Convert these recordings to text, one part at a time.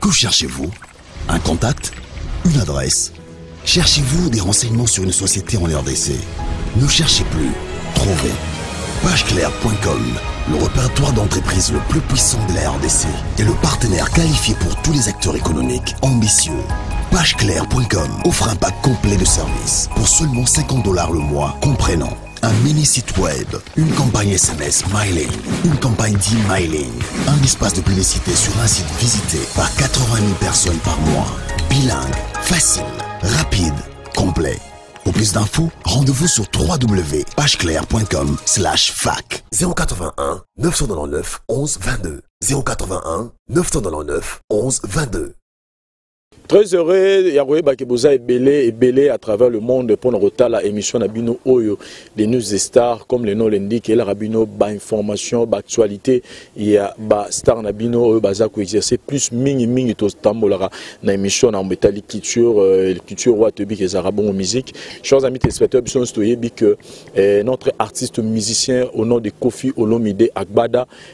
Que cherchez-vous Un contact Une adresse Cherchez-vous des renseignements sur une société en RDC Ne cherchez plus, trouvez. Pageclair.com, le répertoire d'entreprises le plus puissant de la RDC et le partenaire qualifié pour tous les acteurs économiques ambitieux pageclair.com offre un pack complet de services pour seulement 50 dollars le mois, comprenant un mini site web, une campagne SMS mailing, une campagne d'e-mailing, un espace de publicité sur un site visité par 80 000 personnes par mois. Bilingue, facile, rapide, complet. Pour plus d'infos, rendez-vous sur www.pageclair.com slash fac. 081 999 11 22 081 999 11 22 Très heureux ya koyeba ke boza ebele ebele à travers le monde pona kotala émission na bino oyo de news des stars comme le nom l'indique elaka bino ba information ba actualité ya ba star na bino oyo baza ko exercer plus mingi mingi to tambolaka na émission na mbetali culture euh, culture wa tobi ke zara bongo musique chers amis téléspectateurs biso to yebi que euh, notre artiste musicien au nom de Kofi Olomide Agbada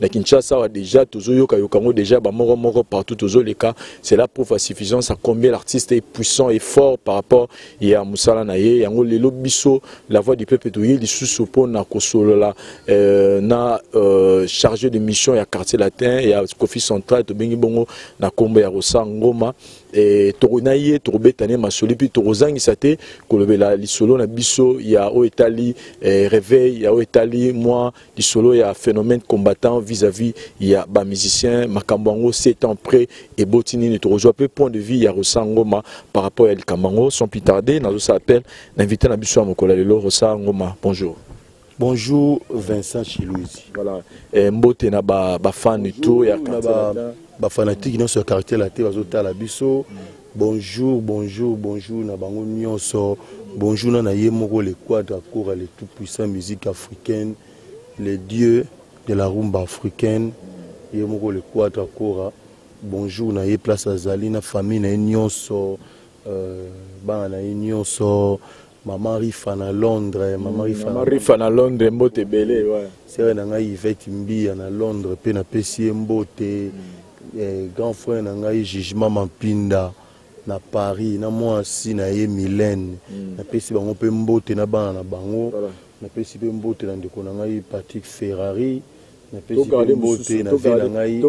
na Kinshasa awa déjà tozoyoka yoka yango déjà bamoko moko partout tozoleka cela prouve à suffisance à combien l'artiste est puissant et fort par rapport ya mosala na ye yango lelo biso la voix du peuple toye lisusu mpo na kosolola euh, na euh, chargé de mission ya quartier latin ya kofi central tobengi bongo na nkombo ya rosa ngoma e, toko na ye tokobeta ne masoli mpe tokozangisa te kolobela lisolo na biso ya oyo etali e, réveil ya oyo etali mwa lisolo ya phénomène combattant vis-à-vis ya ba musiciens makambo yango 7 ans près eboti nini tokozwa pe point de vue ya Rosa Ngoma par rapport ya likambo yango sans plus tarder nazo sa appel l'invité na biso ya mokolo lelo Rosa Ngoma bonjour bonjour Vincent Chiluzi voilà eh, mbote na ba ba fan tout ya ba ba fanatique nyonso ya quartier latin bazotala biso Bonjour, bonjour, bonjour na bango nyonso. Bonjour na na ye moko le quadra coura le tout puissant musique africaine, le dieu de la rumba africaine. Ye moko le quadra coura. Bonjour na ye place azali na famille na ye nyonso, euh, bana na ye nyonso, Maman Rifa na Londres, Maman mm, Rifa. Maman Rifa na Londres mbote belé ouais. Sœur na ngai Yvette Mbiya na Londres pe na pesi mbote. Mm. Eh, grand frère na ngai Jugement Mampinda na Paris na moi si na ye Mylène. Mm. Na pesi bango pe mbote na bana na bango. Voilà. Na pesi pe mbote na ndeko na ngai Patrick Ferrari. napesi mpe mbote na vie na ngai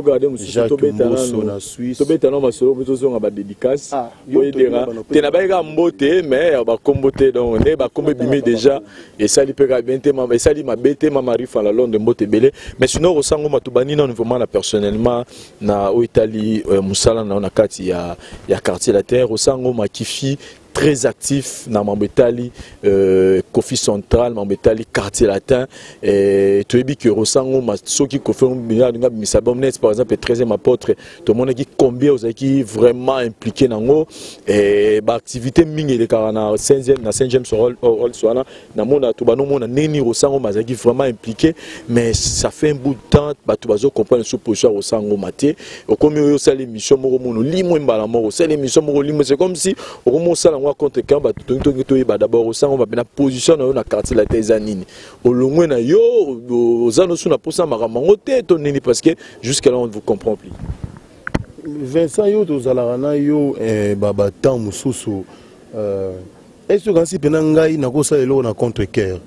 jacques mboso na suisse tobeta nao masolo mpe tozonga badédicace ah, oyedera te nabaye kaka mbote mais ya bakombo te donc nde bakombo ebimi déjà esali mpe kaka bien te esali mabe te mama rifa la londre mbote ebele mais sino okosango matubani nano vraiment na personnellement na oyo etali euh, mosala nao na kati ya, ya quartier latin okosango makifi très actif na mambo etali euh, kofi central mambo etali quartier latin euh, toyebi ke rosango soki kofi alinga bimisa album net par exemple 13e apôtre tomonaki combien ozalaki vraiment impliqué nango euh, baactivité mingi elekaka na 16e na 5e sorol ols wana namona to banomona neni rosango mazaki vraiment impliqué mais ça fait un bout de temps bato bazo comprendre sous position ya rosango mate okomi oyo osala émission moko mono limwe mbala moko osala émission moko limwe c'est comme si okomi osala yango contre quand bato tongi tongi toyeba d'abord rosango mabe na position na yo na quartier latin eza nini olongwe na yo oza nosu na posa makambo yango te to nini parce que jusque là on ne vous comprend plus Vincent yo tozalaka na yo eh, babatemps mosusu euh, esi okanisi mpena ngai nakosala eloko na contre cœur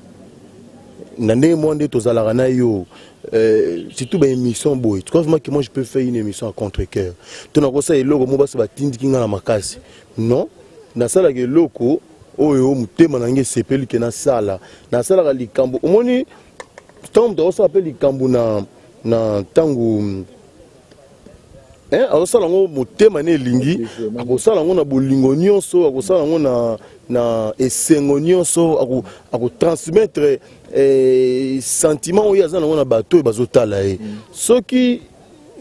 na ndenge mwa nde tozalaka na yo euh, surtout baémission boye tu vraimen que moi je peux faire une émission à contre cœur to nakosala eloko mo basi batindiki ngai na makasi non nasalaka eloko oyo motema na ngai esepeli ke nasala nasalaka likambo omoni ntango moto akosala mpe likambo na na ntango Eh, akosala yango motema ne elingi akosala yango na bolingo nyonso akosala yango na, na esengo nyonso akotransmettre eh, sentiment oyo aza nango na bato oyo bazotala ye mm. soki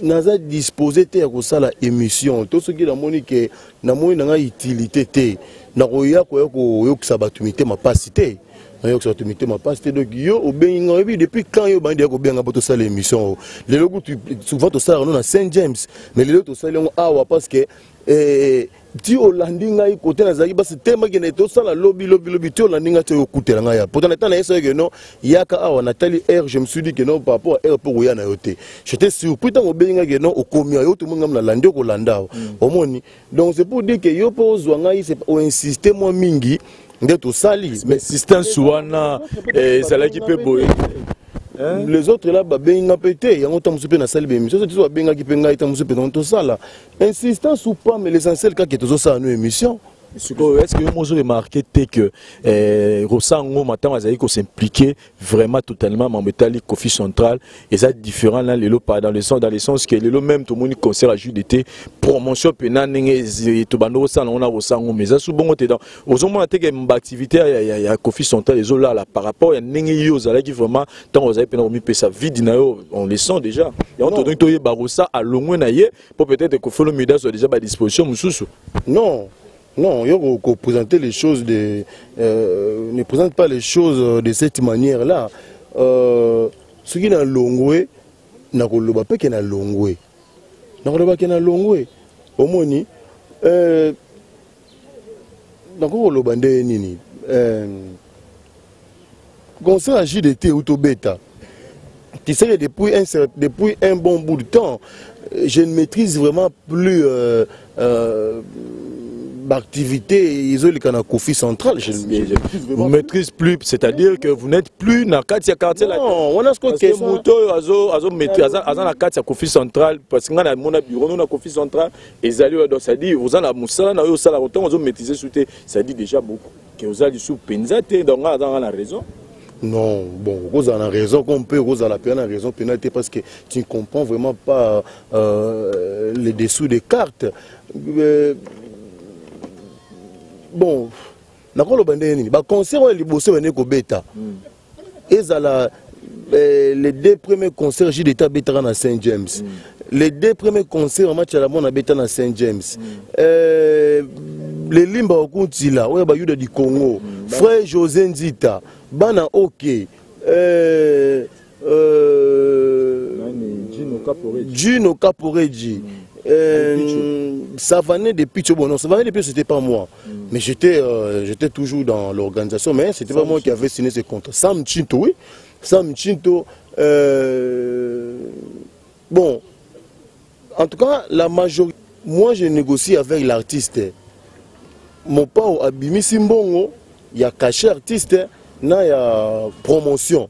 naza dispose te ya kosala émission to soki namoni ke namoni na ngai utilité te nakoya koya koyokisa bato mitema mpasi te nayokisa bato mitema mpasi te donc yo obengi ngai oyebi depuis quand yo obandi ya kobenga mpo tosala émission oyo lelo kutu souvent tosalaka no na saint james mais lelo tosali yango awa parce que eh, ti olandi ngai kote nazalaki basi temaki na tosala lobi lobi lobi ti olandi ngai ti okutela ngai ya poto na ntango nayesaki ke non yaka awa natali aire je me suis dit ke non par rapport à aire mpo koya na yo te j'étais surpris ntango obengi ngai ke non okomi ayo tomoni ngai nalandi okolanda awa omoni donc c'est pour dire que yo mpo ozwa ngai oinsiste mwa mingi nde tosali mais sistance wana eh, ezalaki mpe boye Hein? les autres là babengi nga mpe te yango ntango mosusu mpe nasali baémission so tiso babengaki mpe ngai ntango mosusu mpe nango tosala insistance ou pas mais l'essentiel kaka tozosala no émission sikoyo est ce que yo mozo remarke te que eh, rosa ngoma ntango azali kosimplike vraiment totalement mambo etali kofi central eza différent na lelo pas dans le sens dans le sens que lelo même tomoni concert à jus d'été promotion mpe na ndenge tobanda kosala yango na kosango mais eza su bongo te donc ozomona te ke baactivité ya, ya, ya kofi central ezolala par rapport ya ndenge yo ozalaki vraiment ntango ozali mpena komipesa vide na yo on le sent déjà yango todonki toyeba kosa alongwe na ye mpo peut-être kofolo midas oa déjà badisposition mosusu non Non, yo ko présenter les choses de euh, ne présente pas les choses de cette manière là. Euh, ce qui na longwe na koloba pe ke na longwe. Na koloba ke na longwe. Omoni euh na koloba nde nini? Euh concert ya jdt utobeta tu sais que depuis un, depuis un bon bout de temps je ne maîtrise vraiment plus euh, euh, activité ezoleka na kofi central je, je, je, vous maîtrise plus c'est à dire que vous n'êtes plus na kati ya quartier moto oyo aza na kati ya kofi central parce que ngai namona bureau no na kofi central ezali oyo donc c'est à dire oza na mosala na oyo osalaka ntango ozomaîtrise su te ça dit déjà beaucoup ke oza lisu penza te donc nga aza nga na raison non bon okozala na raison comme mpe okozala mpenza na raison mpenza te parce que tu ne comprends vraiment pas euh, le dessous des cartes euh, bon nakoloba ndenge nini baconcert oyo liboso bende kobeta mm. ezala eh, les deux premiers concerts J d'État betaka na Saint James mm. les deux premiers concerts Mama Chalamona beta na Saint James mm. euh, les Limba Okuntila oya ba Yuda du Congo mm. frère José Nzita bana OK euh, euh, Gino Caporeji Gino Caporeji mm. euh, Savane de Picho bon non Savane de Picho c'était pas moi Mais euh, j'étais toujours dans l'organisation, mais c'était pas moi qui avait signé ce contrat. Sam Chinto, oui. Sam Chinto, euh, bon, en tout cas, la majorité, moi je négocie avec l'artiste. Mon père Abimi Simbongo, il y a caché artiste, hein. il y a promotion.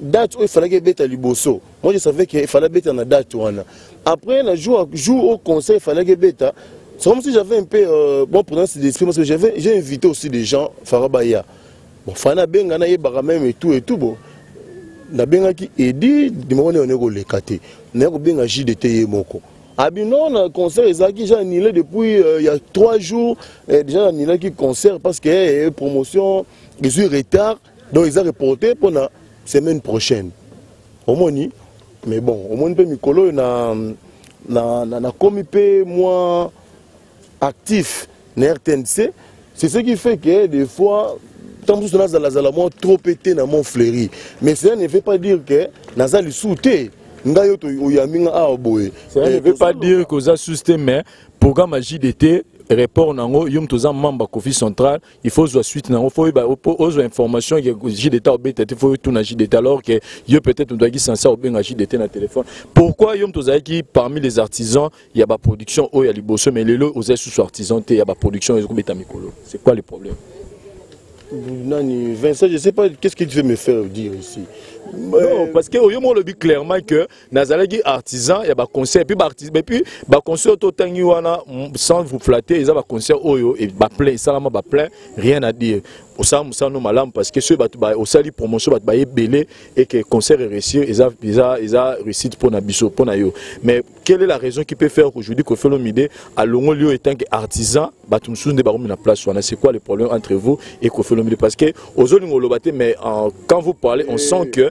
date oyo efalaki ebeta liboso moi je savais que efala beta na date wana après na jour jour au conseil efalaki ebeta c'est comme si j'avais un peu euh, bon présence d'esprit parce que j'avais j'ai invité aussi des gens farabaya bon fana abenga nayebaka même et tout et tout bon nabengaki edi dimoko nde yone koleka te naye kobenga jdt ye moko abino na concert ezalaki ja annulé depuis euh, ya trois jours eh, déjà nanilaki concert parce que eh, promotion ezwi retard donc eza reporte mpona semaine prochaine omoni mais bon omoni mpe mikolo oyo na na, na, na komi mpe mwa actif na rtnc c'est ce qui fait que des fois ntango mosusu nazalazala mwa trop ete na mont fleuri mais cela ne veut pas dire que naza lisusu te ngai oyo oyambi nga awa boye cela ne eh, veut pas dire que oza susu te mais programme ya jdt report na yango yo moto oza membre ya kofi central il faut ozwa suite nango fo oyeba ozwa information ke jdt obeta te fo otuna jdt alors que yo peut-être moto ayaki sensa obenga jdt na téléphone pourquoi yo moto ozalaki parmi les artisans ya baproduction oyo ya liboso mais lelo ozali susu artisan te ya baproduction oyo ekobeta mikolo c'est quoi le problème Nani, Vincent, je ne sais pas qu'est-ce que tu veux me faire dire ici. Non, euh, parce que Oyomo le dit clairement que nazalaki artisan ya baconcert epuis baconcert to otangi wana sans vous flatter eza baconcert oyo baplein esalama baplein rien à dire osala mosala no malamu parce que soki bato osali promotion bato baye ebele et que concert réussir eza, eza, eza réussite mpo na biso mpo na yo mais quelle est la raison qui peut faire qu'aujourd'hui kofi olomide alongoli yo etant que artisan bato mosusu nde bakomi na place wana c'est quoi le problème entre vous et kofi olomide parce que ozolinga oloba te mais euh, quand vous parlez on sent que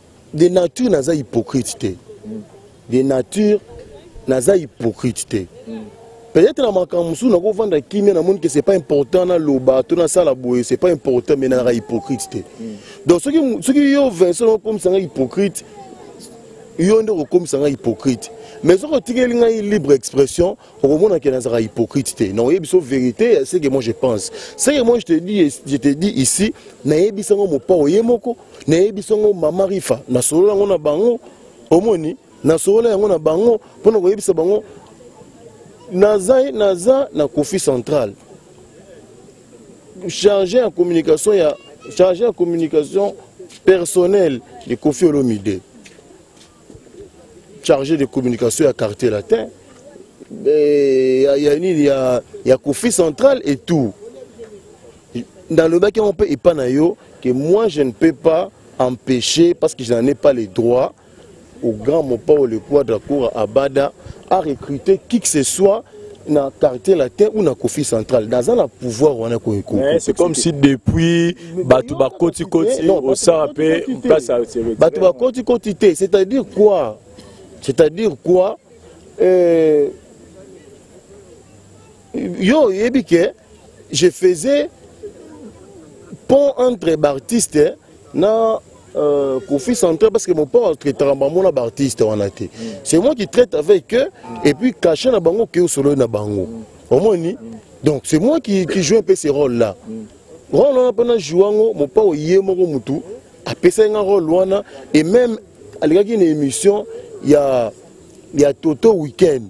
de nature naza hypocrite te de nature naza hypocrite te peut-être na makambo mosusu nakovanda kimia namoni ke c'est pas important naloba to nasala boye c'est pas important mais nazaka hypocrite te donc soki, soki yo vincent okomisa ngai hypocrite yo nde okokomisa ngai hypocrite mais soki otikeli ngai libre expression okomona ke nazaka hypocrite te na oyebi so vérité ce que moi je pense ce que moi je te dis, je te dis ici nayebisango mopao ye moko nayebisa ngo mama rifa nasolola yango na bango omoni nasolola yango na bango mpo na koyebisa bango naza naza na kofi central chargé ya communication ya chargé ya communication personnel de kofi olomide chargé de communication ya quartier latin eh, ya, ya nini ya, ya kofi central et tout nalobaki yango mpe epa na yo que moi je ne peux pas empêcher parce que je n'en ai pas les droits au grand mopao le quadra coura abada a recruter qui que ce soit na quartier latin ou na kofi central naza na pouvoir wana c'est comme si depuis bato bakotikoti osala mpe place bato bakotikoti te c'est-à-dire quoi c'est-à-dire quoi euh, yo oyebi ke je faisais pont entre baartiste na euh, Kofi Central parce que mon père a traité bango na artiste wana te. C'est moi qui traite avec eux et puis caché na bango que solo na bango. Omoni? Donc c'est moi qui, qui joue un peu ces rôles là. Rôle wana pena jouango mon père yé moko mutu apesa nga rôle wana et même alekaki une émission ya ya Toto Weekend.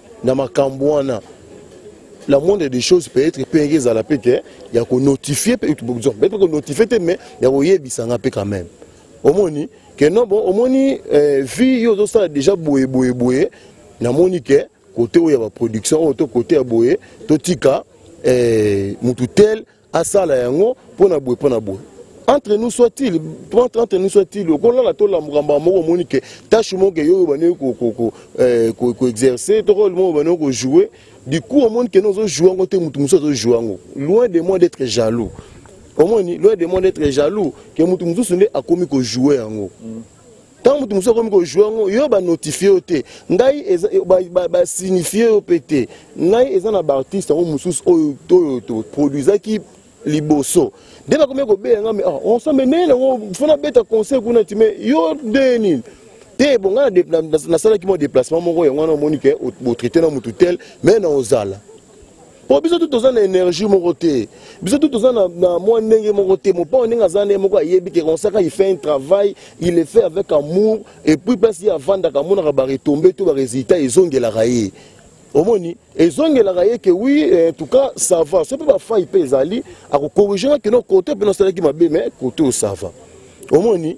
na makambo wana la moindre des choses peut-être mpe eke ezala mpe te ya konotifie mpe konotifie te mais ya koyebisa nga mpe quand même omoni ke non bon omoni euh, vie yo ozosala déjà boye boye boye namoni ke kote oyo ya baproduction oyo to kote ya boye totika euh, motu tel asala yango mpo na boye mpo na boye entre nous soit-il entre nous soit-il okolala tolamuka mbala moko omoni ke tâche moko eyo oyo bandeki koexerce eh, toko moko bandeki kojoue du coup omoni kene ozojoue yango te motu mosusu azojoue yango loin de moi d'être jaloux omoni loin de moi d'être jaloux ke motu mosusu nde akomi kojoue yango mm. ntango moto mosusu akomi kojua yango yo banotifie yo te ngai basignifie yo mpe te ngai eza na baartiste yango mosusu oyo toproduisaki liboso nde bakomi kobeya ngai me ah, ensemble ndenge nango fo nabeta conseil kuna ti me yo ndenge nini te bon ngai nasalaki mwa déplacement moko yango wana omoni ke botraite na motu tel me na ozala po biso tu toza na energie moko te biso tu toza na, na mwa ndenge moko te mopao ndenge aza ndenge moko ayebi ke konsaka il fait un travail il le fait avec amour et puis place ye avandaka amonaka baretombe to baresultat ezongelaka ye omoni ezongelaka ye ke wi eh, en tout cas ça va soki mpe bafai mpe ezali akokorrigera keno kote mpe nasalaki mabe mais kote osava omoni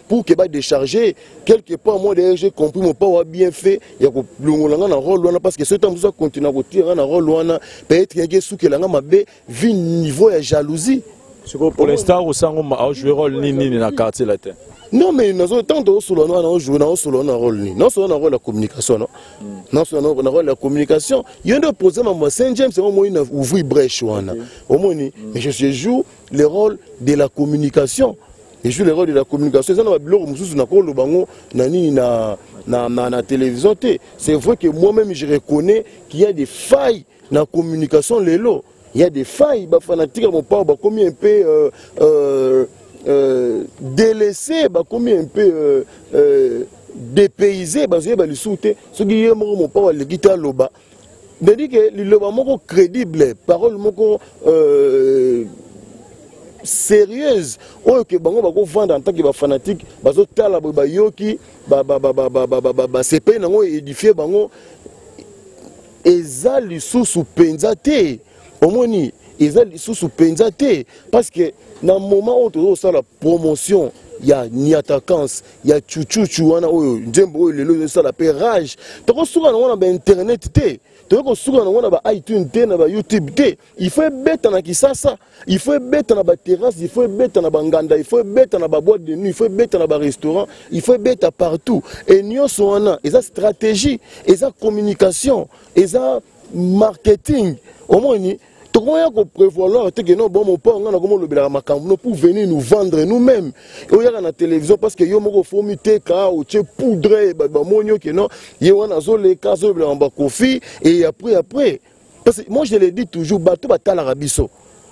pour que ba décharger quelque part moi d'ailleurs j'ai compris mon papa bien fait ya ko longola nga na rôle wana parce que ce temps ça continue ko tira na rôle wana peut-être que yesu que langa mabe vu niveau ya jalousie siko pour l'instant au sango ma au jouer rôle ni ni na quartier latin non mais nous avons tant de rôle solo na jouer na solo na rôle ni na solo na rôle la communication non na solo na rôle la communication il y a un problème moi Saint James au moins ouvrir brèche wana au moins mais je suis jour le rôle de la communication ejoue le rôle de la communication eza na babiloko mosusu nakoloba yango na nini na, na, na, na télévision te c'est vrai que moi-même je reconnais qu'il y a des failles na communication lelo il y a des failles bafanatique ya mopao bakomi un peu euh, euh, euh, délaissé bakomi un peu euh, euh, dépayse bazoyeba lisusu te soki ye moko mopao aleki te aloba ndedi ke liloba moko crédible parole moko euh, sérieuse oyo ke bango bakovanda en tant que bafanatique bazotala boye bayoki basepeli na yango édifie bango eza lisusu mpenza te omoni eza lisusu mpenza te parce que na moment oyo tozosala promotion ya niatakance ya chuchuchu wana oyo nzembo oyo lelo ezosala mpe rage tokosuka nango na bainternet te toye kosuka nango na baitune te na bayoutube te ifo ebeta na kisasa ifo ebeta na baterrasse ifo ebeta na banganda ifo ebeta na baboite de nuit ifo ebeta na barestaurant ifo ebeta partout e nyonso wana eza stratégie eza communication eza marketing omoni tokoya koprévoilor te ke no bo mopa nga nakoma olobelaka makambo no pour venir nous vendre nous même oyaka na télévision parce que yo moko ofomi teka otie poudre bato bamoni yo ke no ye wana azoleka azolobelaka bakofi et après après parce que moi je le dis toujours bato batalaka biso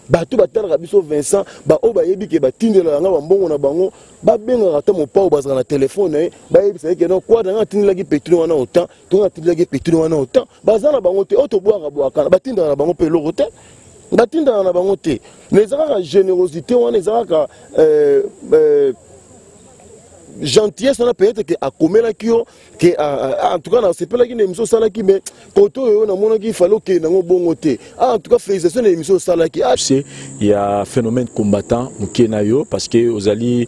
bato batalaka biso vincent baoyo bayebi ke batindelaka nga bambongo na bango babengaka ata mopao bazala na telefone na ye bayebisa ye ke no kwada nga atindelaki petino wana otan tuna tindaki mpe tuna wana otan baza na bango te oyo tobwaka bwakana batindaka na bango mpe eloko te batindaka na bango te mais eza kaka générosité wana eza kaka euh, euh, gentillesse wana peut-être ke akomelaki yo ke en tout cas nasepelaki na émission osalaki mais kote oyo namonaki ifale okende yango bongo te ah, en tout cas félicitation na émission osalaki ah. ya phénomène combattant moke na yo parce que ozali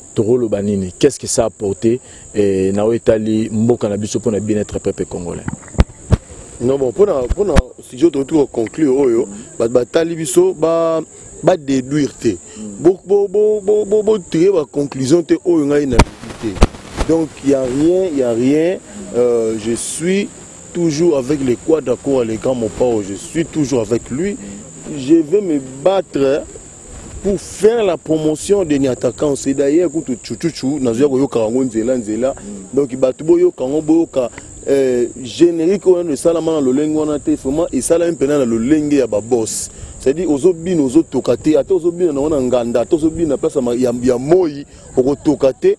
tokoloba nini qu'est ce que ça apporte eh, na oyo etali mboka na biso mpo na bien être peuple congolais non bon mpona mpona sujet oyo tokoki koconclure oyo bato batali biso ba badéduire te botire baconclusion te oyo ngai na te donc ya rien ya rien euh, je suis toujours avec le quadra cour à l'écran mon pao je suis toujours avec lui je vais me battre pour faire la promotion de niatakan c'est d'ailleurs kutu chuchuchu nazoya koyoka yango nzela nzela donc bato boyoka yango boyoka euh, générique oyo nano esalama na lolenge wana te vraiment esalami mpena na lolenge ya babosse c'est-à-dire ozobina ozotoka te ata ozobina nango na nganda ata ozobina place ya, ya, ya moi okotoka te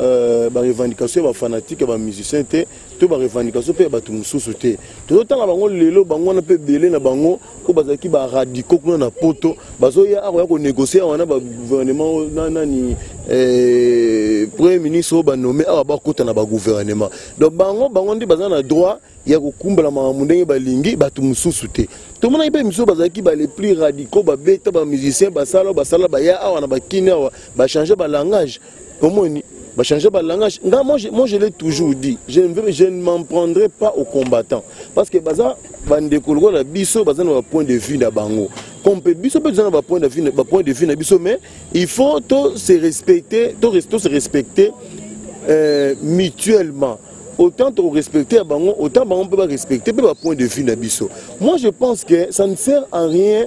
Euh, barevendication ya bafanatike ya bamusicien te to barevendication mpe ya bato mosusu te tozotanga bango lelo bango wana mpe ebele na bango oyo bazalaki baradiko kuna na poto bazoya akoya konegocie awa na bagouvernement na nani euh, premier ministre oyo banome awa bakota na bagouvernement donc bango bango nde baza na droit ya kokumbala makambo ndenge balingi bato mosusu te tomonaki mpe misusu bazalaki bale plus radicaux babeta bamusicien basala basala baya awa na bakini awa bachange balangage omoni ba changer ba langage nga moi je, moi je l'ai toujours dit je ne veux, je ne m'en prendrai pas aux combattants parce que baza ba ndeko lokola biso baza na ba point de vue na bango comme pe biso pe toza na ba point de vue ba point de vue na biso mais il faut to se respecter to, to se respecter euh, mutuellement autant to respecter ya bango autant bango mpe ba respecter mpe ba point de vue na biso moi je pense que ça ne sert à rien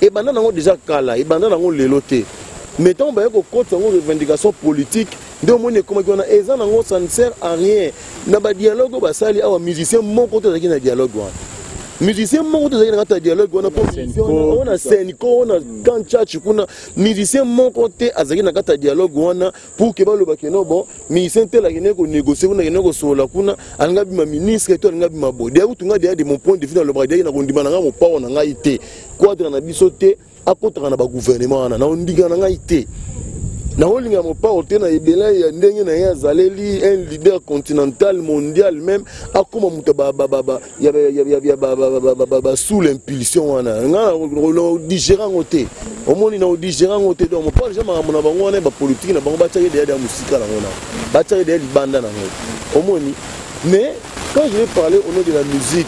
ebanda nango deja kala ebanda nango lelo te mais ntango baye kokotisa yango revendication politique nde omoni ekomaki wana eza nango ça ne sert à rien na badialogue oyo basali awa musicien moko te azalaki na dialogue wana musicien moko te azalaki na kati ya dialogue wana mpo oyo na senco oyo na kanchachi kuna musicien moko te azalaki na kati ya dialogue wana pour ke baloba keno bon musicien te lakende konegocie kuna kende kosolola kuna alinga bima ministre to alinga bima boye deya kutu ngai deya de mon point de vue nalobaka deyaki na kondima na ngai mopao na ngai te quadre na biso te akotaka na baguvernema wana naondinga na ngai te naolinga mopao te na ebela ya ndenge na ye azaleli un leader continental mondial meme akóma moto basoul impulsion wana nga odigere yango te omoni na odigere yango te donc mopao deja makambo na bango wana bapolitike na bango batiaki deya deya mosika nango na batiaki deya libanda nango omoni mais quand je vais parler au nom de la musique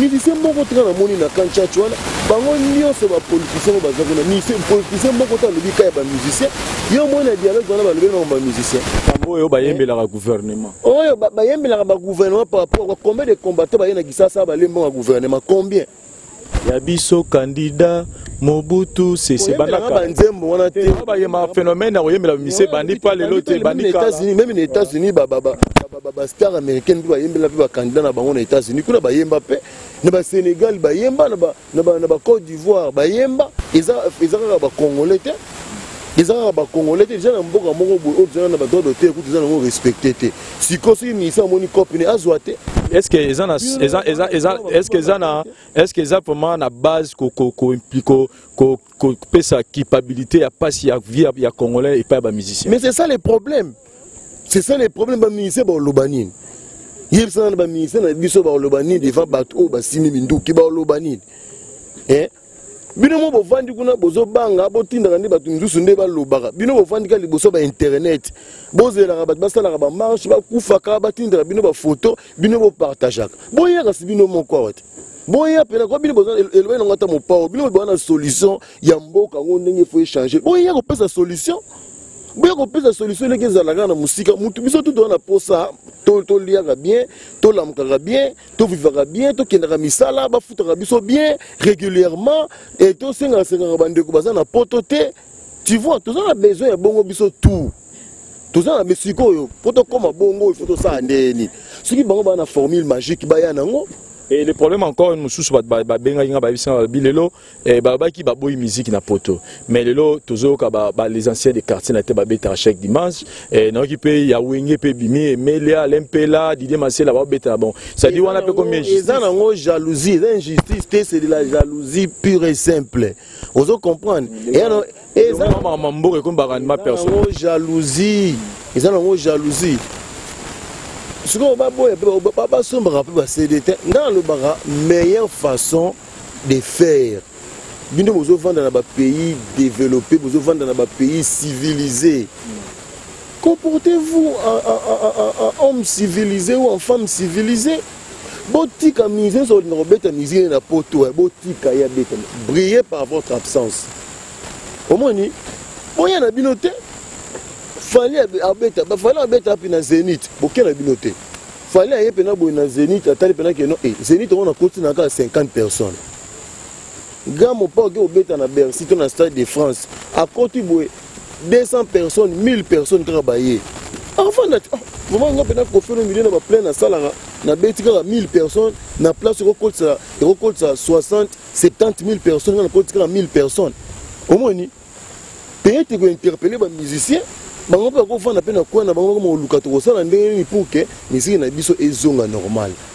musicien moko tika namoni na kanchachu wana bango nyonso bapoliticien oyo baza kuna politicien moko te alobi ka ya bamusicien yo omoi na dialogue wana balobi nango bamusicien oyo bayembelaka gouvernement oyo bayembelaka bagouvernement par rapport combien de combattant baye na kisasa balembonga gouvernement combien ya biso kandida Mobutu sese banaka banzembo wana te ba yema phénomène ya koyembela mise bandi pa lelo te bandi kala États-Unis même na États-Unis ba ba ba ba ba star américaine mpe bayembela mpe ba candidat na bango na États-Unis kuna bayemba mpe na ba Sénégal bayemba na ba na ba na ba Côte d'Ivoire bayemba eza eza kaka ba congolais te eza kaka bacongolais te eza na mboka moko boye oyo tozana na badroit de terre kutu eza nango respecte te sikoyo soki ministre amoni copine azwa te estce eza na est-ce que eza vraiment na base ko ko ko ko ko ko pesa culpabilité ya pasi ya vie ya congolais et pas ba musiciens mais c'est ça le problème c'est ça le problème ba musiciens ba lobanine yebisa nanu ba musiciens na biso ba lobanine devant bato oyo basimi minduki ba lobanine eh bino mo bovandi kuna bozobanga botindaka nde bato mosusu nde balobaka bino bovandika liboso bainternet bozelaka bato basalaka bamarche bakufaka batindaka bino bafoto bino bopartageaka boya kasi bino moko awa te boya mpena kwa bino boza elobaki nango ata mopao bino boza na solution ya mboka yango ndenge efo echange boya kopesa solution boya kopesa solution ndenge ezalaka na mosika motu biso tu toza na mposa toliaka bien tolamukaka bien tovivaka bien tokendaka misala bafutaka biso bien régulièrement e tosengaka sengaka bandeko baza na poto te tu vois toza na besoin ya bongo biso tout toza na sikoyo mpo tokóma bongo ifo tosala ndenge nini soki bango baa na formule magique baya nango Et le problème encore, une sous bat bat bat benga inga bat bisan bat bilelo et bat bat qui bat boy musique na poto. Mais lelo tozo ka bat bat les anciens des quartiers na te bat beta à chaque dimanche et non qui paye ya wenge paye bimi et melia lempela Didier Massé la bat beta bon. Ça dit on a peu combien juste. Ils en ont jalousie, l'injustice c'est de la jalousie pure et simple. ozo comprendre eyano eza makambo mboka ekomi baranima personne jalousie eza nango jalousie sikoyo baboya mpe basombaka mpe basede te ngai nalobaka meilleure façon de faire bino bozovanda na bapays développé bozovanda na bapays civilisé comportez-vous en, en, en, en homme civilisé ou en femme civilisée botika musicien nyonso olinga kobeta musicien na poto eh, botika ye abeta briller par votre absence omoni boya na bino te fali abeta bafali abeta mpe na zénith boke na bino te fali aye mpena boye na zénith atali mpena keno e eh, zénith yango nakoti na kaka 50 personnes gamo mpo oke kobeta na bercy to na stade de france akoti boye 200 personnes 1000 personnes kaka baye afanda te mama nga mpena kofi ono milio na baplaine nasalaka nabeti kaka 1000 personnes na place ekokotisa 60 70 000 personnes nga nakotisi kaka 1000 personnes omoni peut-être kointerpelle bamusicien bango mpe bakofanda mpe na kwana bango bakoma koluka tokosala ndenge nini pour ke miziki na biso ezonga normal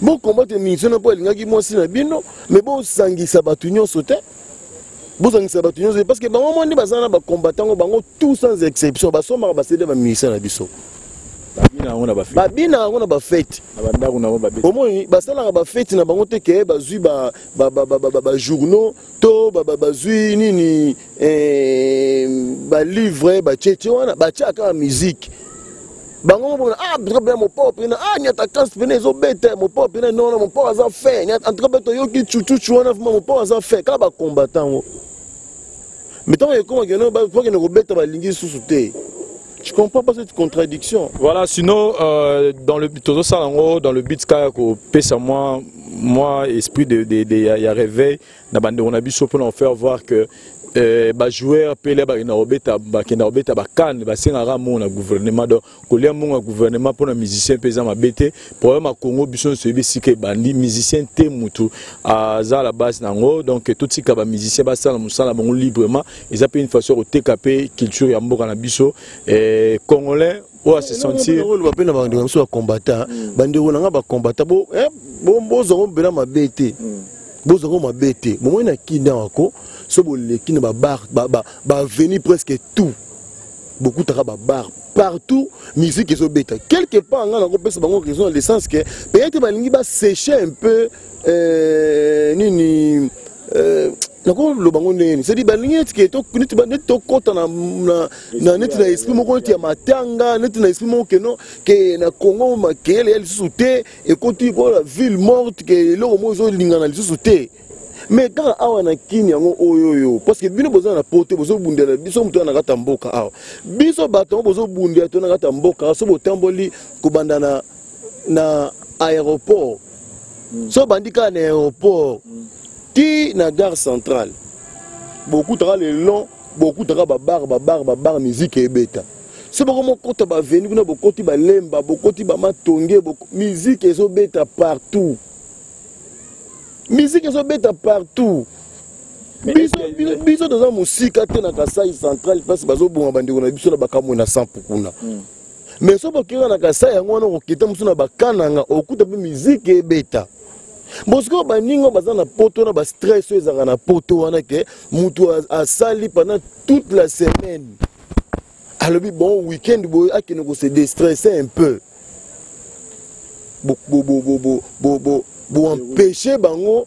Bo combattre ministre na po alingaki mwasi na bino, mais bo sangisa batu nyonso te. Bo sangisa batu nyonso te parce que bango moni bazana na ba combattants bango tous sans exception ba somaka ba CD ba ministre na biso. Babina yango na ba fête. Babina yango na ba fête. Na ba ndako na ba bête. Omoni basalaka ba fête na bango te ke bazui ba ba ba ba ba journaux to ba ba bazui nini eh, balivre batieti wana batia kaka miziki bango moko bona ah biso bena mopao mpena ah nyata kasi mpena ezobeta mopao mpena nona mopao aza fin entuka mpe toyoki cucucu wana vrima mopao aza fin kaka bakombata yango mais ntango ekomaki yango bakende kobeta balingi lisusu te Je comprends pas cette contradiction. Voilà, sinon, euh, dans le Tozo Salango, dans le beat Kayako, pèse à moi, moi, esprit de, de, de, de, de réveil, na bandeko na biso mpona kofaire voir que eh, bajoueur mpe lia bakenda kobeta bakenda kobeta bakane basengaka mbongo na gouvernement donc kolia mbongo ya gouvernement mpo na musicien mpe eza mabe te problème ya congo biso nyonso yebi esika ebandi musicien te motu aza la base na yango donc totika bamusicien basala mosala bango librement eza mpe une façon ya koteka mpe culture ya mboka na biso eh, congolais oyo ase sentir oyo loba pe na bandeko biso ba combattant hmm. bandeko na nga ba combattant bo eh bo bozo ko bela mabe te hmm. bozo ko mabe te bomoi na kina wako so boleki na ba bar ba ba, ba venir presque tout beaucoup tara ba bar partout musique ezo beta quelque part nga na ko pesa bango raison dans le sens que peut-être balingi ba sécher un peu euh, nini Euh, nakoloba ngo ndenge nini cedi balingi neti ke neti tokɔta neti na esprit moko neti ya matanga neti na esprit moko keno ke na congo makele ya lisusu te ekoti mpola ville morte ke eloko moko ezolingana lisusu te mais kaka awa na kini yango oyoyo parce que bino boza na poto bozobundela biso moto na kati ya mboka awa biso bato yango bozobundela to na kati ya mboka so botamboli kobanda na aéroport mm. so obandi kaka na aéroport mm. ti na gare centrale bokutaka le long bokutaka babar babar babar miziki ebeta so boko mokota baveni kuna bokoti balemba bokoti bamatonge miziki ezobeta partout miziki ezobeta partout biso toza mosika te na kasai central place bazoboma bandeko na biso na bakamwe na sampu kuna mm. mais soki okenda na kasai yango wana okokita mosusu na bakananga okuta mpe miziki ebeta bosikoyo baninga baza na poto na bastress oyo ezalaka na poto wana ke motu asali pendant toute la semaine alobi bon week-end boye akende kose destresse un peu boempeshe bango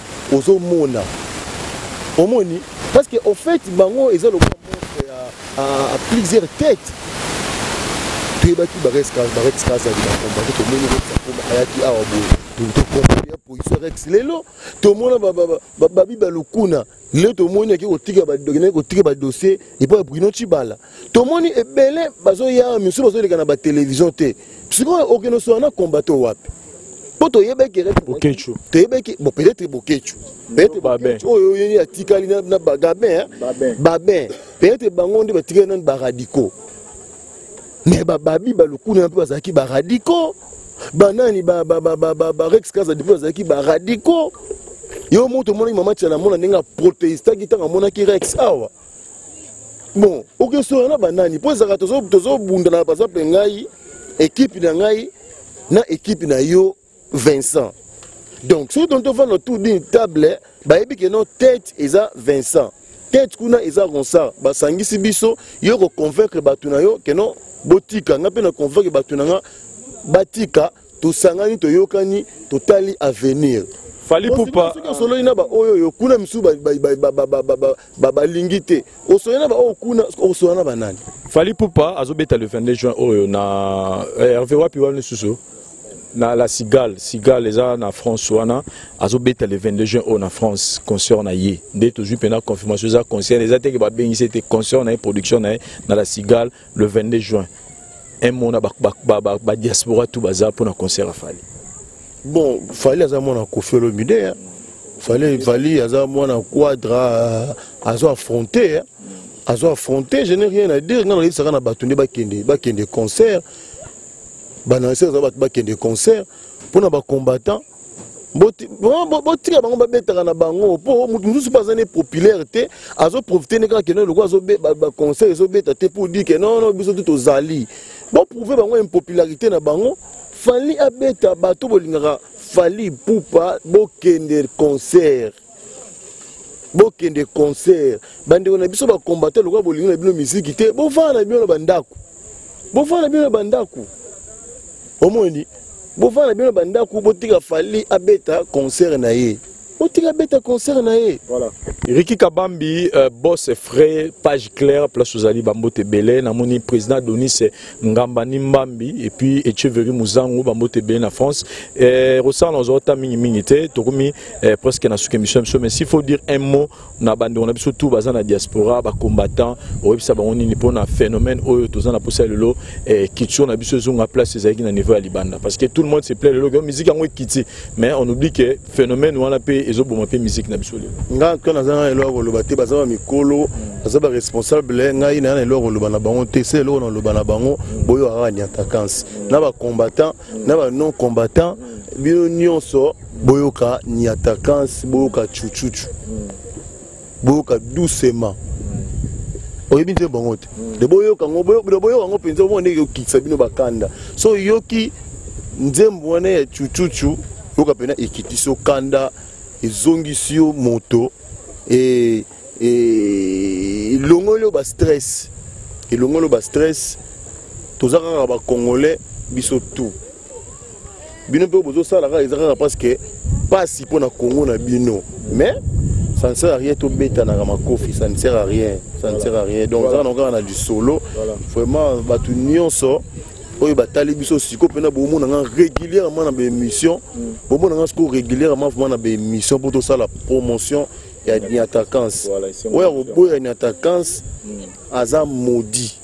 ozo mona omoni parce que au fait bango eza lokola montre ya à plusieurs têtes toyebaki barex kaza libakomba te tomoni reakoma ayaki awa boye tokompea position rex lelo tomona babi balukuna lelo tomoni ake kotika badossier epai ya brino cibala tomoni ebele bazoya misusu bazoleka na batelevision te sikoyo okende osola na komba to wapi mpo toyebaki boketshu toyebaki bon peut-être boketshu peut-être boketshu oyo oyeni atikali na bagabin babin peut-être bango nde batikali nani baradicaux mais bababi balukuna mpe bazalaki baradicaux banani barex kaza depuis bazalaki baradicaux yo moto omonaki mama tiala mona ndenge aprotestaki ntango amonaki rex awa bon okesola na banani mpo ezalaka tozobunda na par exemple ngai ekipe na ngai na ekipe na yo vincent donc soki tonto ofanda tour d'une table bayebi ke non tete eza vincent tete kuna eza ronsard basangisi biso yo koconvaincre bato na yo ke non botika ngai mpe na convaincre bato na ngai batika tosangani toyokani totali avenir fali pupa soki osololi na baoyo oyo kuna misusu balingi te osololi na baoyo kuna okosola na banani fali pupa azobeta le 22 juin oyo na eh, herve wapi wana lisusu na la cigale cigale eza na france wana azobeta le 22 juin oyo na france concert na ye nde tozwi mpena confirmation eza concert eza teke babengisi ete concert na ye production na ye na la cigale le 22 juin un mona ba ba ba, ba, ba diaspora tout baza pour na concert à Fally bon Fally aza mona Koffi Olomide hein Fally Fally aza mona Quadra azo affronter hein azo affronter je n'ai rien à dire ngana yebisa kana bato nde bakende bakende concert banansi aza bato bakende concert mpona bacombattant botika bango babetaka na bango mpo moto mosusu mpe aza ne populaire te azoprofite ne kaka keno lokola baconseil ezobeta te mpo dire ke nono biso tu tozali boprouve bango impopularité na bango fali abeta bato bolingaka fali pupa bokende concert bokende concert bandeko na biso bakombata lokola bolingi na bino miziki te bovanda na bino na bandako bovanda na bino na bandako omoni bovanda na bino na bandako botika fali abeta concert na ye botika abeta concert na ye voilà. riki kabambi uh, bos frais page claire place ozali bambote ebele namoni président donis ngamba ni mbambi et puis echeveri muzangu bambote ebele na france eh, rosana ozo ta mingi mingi te tokomi eh, presque na suka émission biso mais s'il faut dire un mot na bandeko na biso tout baza na diaspora bacombattant oyebisa bango nini mpo na phénomène oyo toza na posa lelo eh, culture na biso ezonga place ezalaki na niveau ya libanda parce que tout le monde se plaît lelo musique yango ekiti mais on oublie que phénomène wana pe ezo boma pe musique na biso lelo nga to na zanga elo ko loba te baza ba mikolo mm. baza ba responsable ngai na na elo ko loba na bango te c'est elo na loba na bango mm. boyo ara ni attaquants na ba combattants na ba non combattants mm. bino nyonso boyoka ni attaquants boyoka chuchuchu boyoka doucement oyebi nzembo bango te mm. de boyoka yango boyoka yango mpenza omona ndenge ekokitisa bino bakanda so oyoki nzembo wana ya chuchuchu yoka mpenza ekitisi yo kanda ezongisi yo moto e, e, elongoli yo bastress elongoli yo bastress toza kaka bacongolais biso tout bino mpe bozosala kaka eza kaka parce que mpasi mpo na congo na bino mais ça ne sert à rien tobetanaka makofi ça ne sert à rien ça ne sert à rien donc ozaka na kaka na lisolo vraiment bato nyonso oyo batali biso siko mpena bomona nga régulièrement na baémission mm. bomona nga siko régulièrement vraimen na baémission mpo tosala promotion ya niatakance oyo akoboya niatakance mm. aza maudit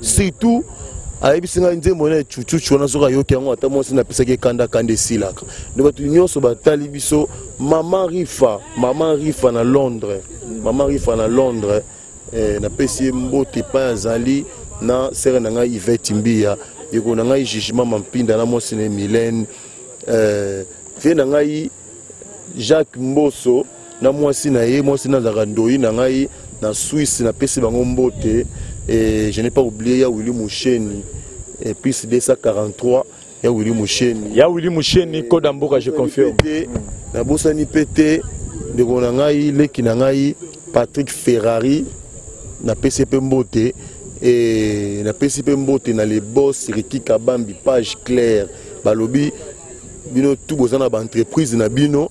surtout ayebisi ngai nzembo na chuchuchu wana soki ayoki yango ata mwasi napesaki ekanda kanda esilaka nde bato nyonso batali biso mama rifa mama rifa na londres mama rifa na londres eh, napesi ye mbote epai azali na sere na ngai ivete mbiya yeko na ngai jugement mampinda na mwasi na ye milene eh, vie na ngai jacques mboso na mwasi na ye mwasi na azalaka ndoyi na ngai na swisse napesi bango mbote e, je n'ai pas oublié ya willi musheni e, plus 243 ya willi musheni ya willi musheni koda mboka je confirme nabosani mpe te ndeko na ngai leki na ngai patrick ferrari napesi mpe mbote e, napesi mpe mbote na le bos riki kabambi page claire balobi bino tu boza na baentreprise na bino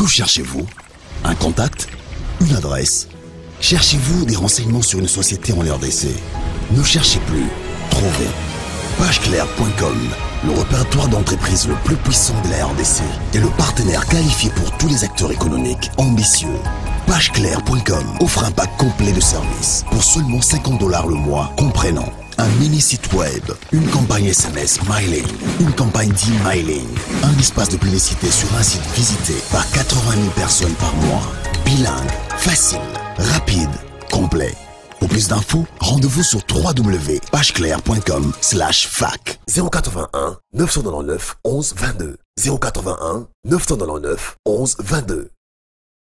Que cherchez-vous Un contact Une adresse Cherchez-vous des renseignements sur une société en RDC Ne cherchez plus, trouvez. Pageclair.com, le répertoire d'entreprises le plus puissant de la RDC et le partenaire qualifié pour tous les acteurs économiques ambitieux Pageclair.com offre un pack complet de services pour seulement 50 dollars le mois, comprenant un mini site web, une campagne SMS mailing, une campagne d'e-mailing, un espace de publicité sur un site visité par 80 000 personnes par mois. Bilingue, facile, rapide, complet. Pour plus d'infos, rendez-vous sur www.pageclair.com slash fac. 081 999 11 22 081 999 11 22